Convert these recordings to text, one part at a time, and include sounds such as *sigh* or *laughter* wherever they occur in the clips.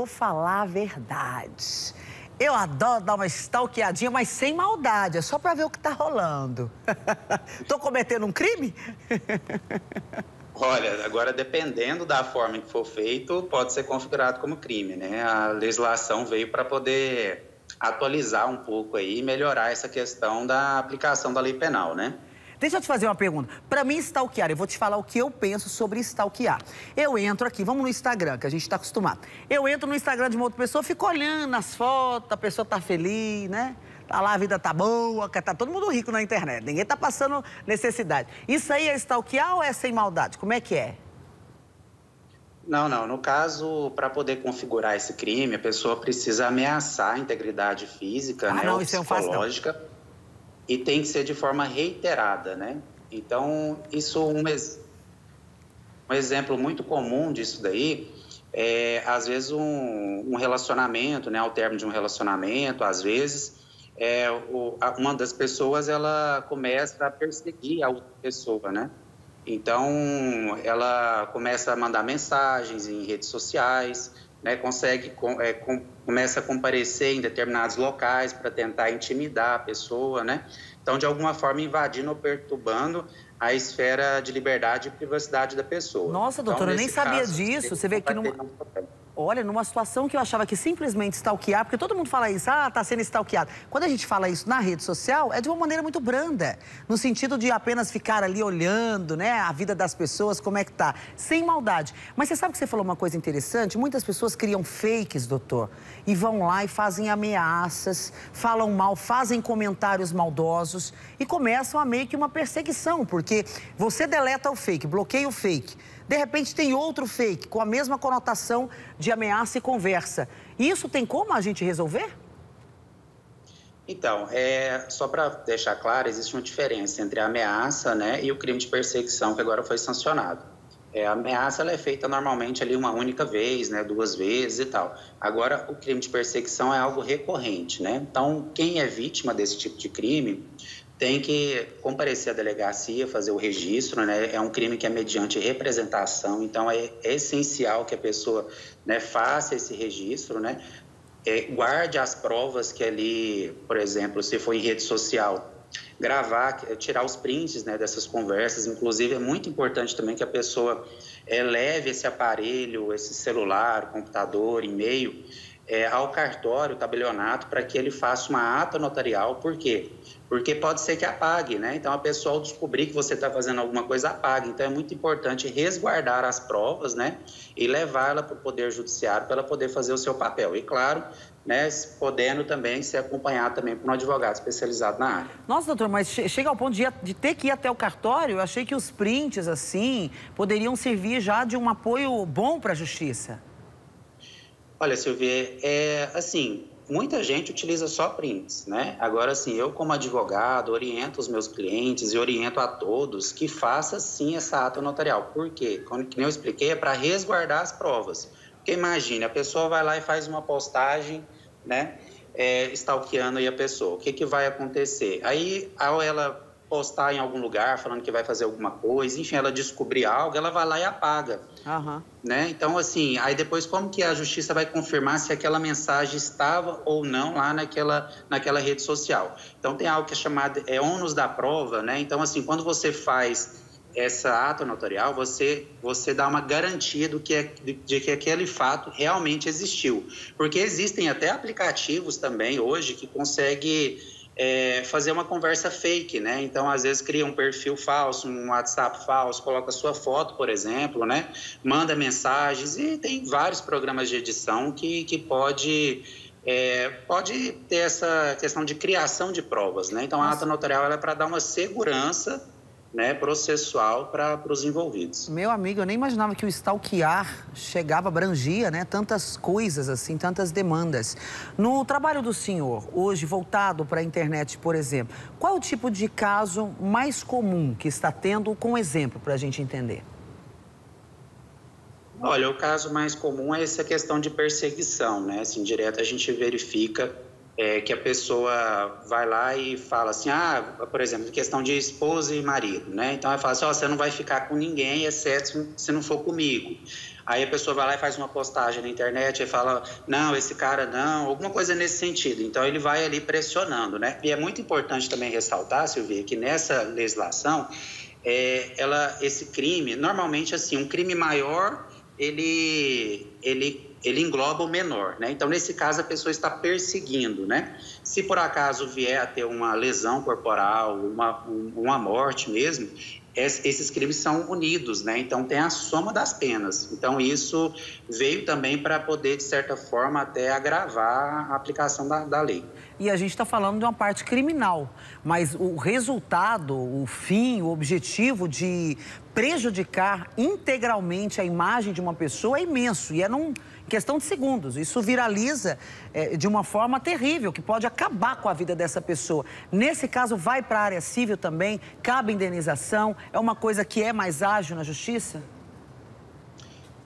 Vou falar a verdade. Eu adoro dar uma stalkeadinha, mas sem maldade. É só pra ver o que tá rolando. *laughs* Tô cometendo um crime? Olha, agora dependendo da forma que for feito, pode ser configurado como crime, né? A legislação veio para poder atualizar um pouco aí melhorar essa questão da aplicação da lei penal, né? Deixa eu te fazer uma pergunta. Para mim, stalkear, eu vou te falar o que eu penso sobre stalkear. Eu entro aqui, vamos no Instagram, que a gente está acostumado. Eu entro no Instagram de uma outra pessoa, fico olhando as fotos, a pessoa tá feliz, né? Tá lá, a vida tá boa, tá todo mundo rico na internet, ninguém tá passando necessidade. Isso aí é stalkear ou é sem maldade? Como é que é? Não, não. No caso, para poder configurar esse crime, a pessoa precisa ameaçar a integridade física, ah, né, não, ou isso psicológica. Não e tem que ser de forma reiterada, né? Então, isso um, um exemplo muito comum disso daí é, às vezes, um, um, relacionamento, né? Ao término de um relacionamento, às vezes, é, o, uma das pessoas, ela começa a perseguir a outra pessoa, né? Então, ela começa a mandar mensagens em redes sociais, né, consegue é, com, começa a comparecer em determinados locais para tentar intimidar a pessoa, né? Então, de alguma forma, invadindo ou perturbando a esfera de liberdade e privacidade da pessoa. Nossa, doutora, então, eu nem sabia caso, disso. Você vê que numa... Olha, numa situação que eu achava que simplesmente stalkear, porque todo mundo fala isso, ah, tá sendo stalkeado. Quando a gente fala isso na rede social, é de uma maneira muito branda, no sentido de apenas ficar ali olhando, né, a vida das pessoas, como é que tá, sem maldade. Mas você sabe que você falou uma coisa interessante? Muitas pessoas criam fakes, doutor, e vão lá e fazem ameaças, falam mal, fazem comentários maldosos e começam a meio que uma perseguição, porque você deleta o fake, bloqueia o fake, de repente tem outro fake com a mesma conotação de ameaça e conversa. Isso tem como a gente resolver? Então, é, só para deixar claro, existe uma diferença entre a ameaça né, e o crime de perseguição que agora foi sancionado. É, a ameaça ela é feita normalmente ali uma única vez, né, duas vezes e tal. Agora, o crime de perseguição é algo recorrente, né? Então, quem é vítima desse tipo de crime tem que comparecer à delegacia, fazer o registro, né? É um crime que é mediante representação, então é essencial que a pessoa né, faça esse registro, né? É, guarde as provas que ali, por exemplo, se for em rede social, gravar, tirar os prints né, dessas conversas. Inclusive, é muito importante também que a pessoa é, leve esse aparelho, esse celular, computador, e-mail, é, ao cartório, tabelionato, para que ele faça uma ata notarial. Por quê? Porque pode ser que apague, né? Então, a pessoa, ao descobrir que você está fazendo alguma coisa, apague. Então, é muito importante resguardar as provas, né? E levá-la para o Poder Judiciário para ela poder fazer o seu papel. E, claro, né, podendo também ser acompanhado também por um advogado especializado na área. Nossa, doutor, mas chega ao ponto de, de, ter que ir até o cartório, eu achei que os prints, assim, poderiam servir já de um apoio bom para a justiça. Olha, Silvia, é assim, muita gente utiliza só prints, né? Agora, assim, eu como advogado oriento os meus clientes e oriento a todos que faça sim essa ata notarial. Por quê? Como eu expliquei, é para resguardar as provas. Porque imagine, a pessoa vai lá e faz uma postagem, né? É, stalkeando aí a pessoa. O que, que vai acontecer? Aí, ao ela postar em algum lugar falando que vai fazer alguma coisa, enfim, ela descobrir algo, ela vai lá e apaga. Uhum. Né? Então, assim, aí depois como que a justiça vai confirmar se aquela mensagem estava ou não lá naquela, naquela rede social? Então, tem algo que é chamado é ônus da prova, né? Então, assim, quando você faz essa ata notarial, você, você dá uma garantia do que é, de, de que aquele fato realmente existiu. Porque existem até aplicativos também hoje que conseguem é, fazer uma conversa fake, né? Então, às vezes, cria um perfil falso, um WhatsApp falso, coloca sua foto, por exemplo, né? Manda mensagens e tem vários programas de edição que, que pode, é, pode ter essa questão de criação de provas, né? Então, a ata notarial é para dar uma segurança né, processual para os envolvidos. Meu amigo, eu nem imaginava que o stalkear chegava, abrangia né, tantas coisas assim, tantas demandas. No trabalho do senhor, hoje voltado para a internet, por exemplo, qual é o tipo de caso mais comum que está tendo com exemplo para a gente entender? Olha, o caso mais comum é essa questão de perseguição, né? Assim, direto a gente verifica é, que a pessoa vai lá e fala assim, ah, por exemplo, questão de esposa e marido, né? Então ela fala assim, oh, você não vai ficar com ninguém, exceto se não for comigo. Aí a pessoa vai lá e faz uma postagem na internet e fala, não, esse cara não, alguma coisa nesse sentido. Então ele vai ali pressionando, né? E é muito importante também ressaltar, Silvia, que nessa legislação, é, ela, esse crime, normalmente assim, um crime maior, ele, ele ele engloba o menor, né? Então, nesse caso, a pessoa está perseguindo, né? Se por acaso vier a ter uma lesão corporal, uma, uma morte mesmo, esses crimes são unidos, né? Então tem a soma das penas. Então isso veio também para poder, de certa forma, até agravar a aplicação da, da lei. E a gente está falando de uma parte criminal, mas o resultado, o fim, o objetivo de prejudicar integralmente a imagem de uma pessoa é imenso e é num questão de segundos. Isso viraliza é, de uma forma terrível, que pode acabar com a vida dessa pessoa. Nesse caso, vai para a área civil também, cabe indenização, é uma coisa que é mais ágil na justiça?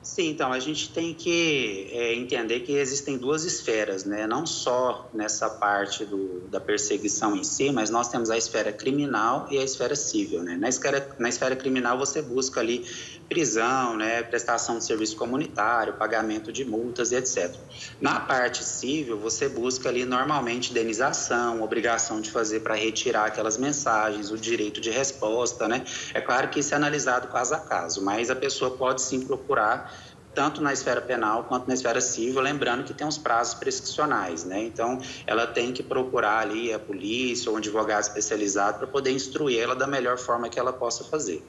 Sim, então a gente tem que é, entender que existem duas esferas, né? Não só nessa parte do, da perseguição em si, mas nós temos a esfera criminal e a esfera civil, né? Na esfera, na esfera criminal você busca ali prisão, né? Prestação de serviço comunitário, pagamento de multas e etc. Na parte civil você busca ali normalmente indenização, obrigação de fazer para retirar aquelas mensagens, o direito de resposta, né? É claro que isso é analisado caso a caso, mas a pessoa pode sim procurar tanto na esfera penal quanto na esfera civil, lembrando que tem uns prazos prescricionais, né? Então, ela tem que procurar ali a polícia ou um advogado especializado para poder instruir ela da melhor forma que ela possa fazer.